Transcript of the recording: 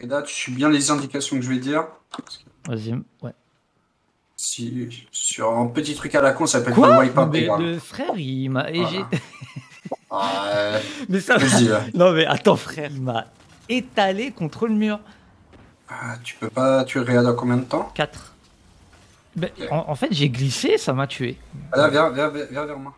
Et là, tu suis bien les indications que je vais dire. Vas-y, ouais. Si, sur un petit truc à la con, ça s'appelle Quoi le wipe-up, Mais le frère, il m'a. mais ça. Vas-y, là. Non, mais attends, frère, il m'a étalé contre le mur. Ah, tu peux pas tuer Réa dans combien de temps? 4. Ben, en, fait, j'ai glissé, ça m'a tué. Ah, viens, viens, viens, viens vers moi.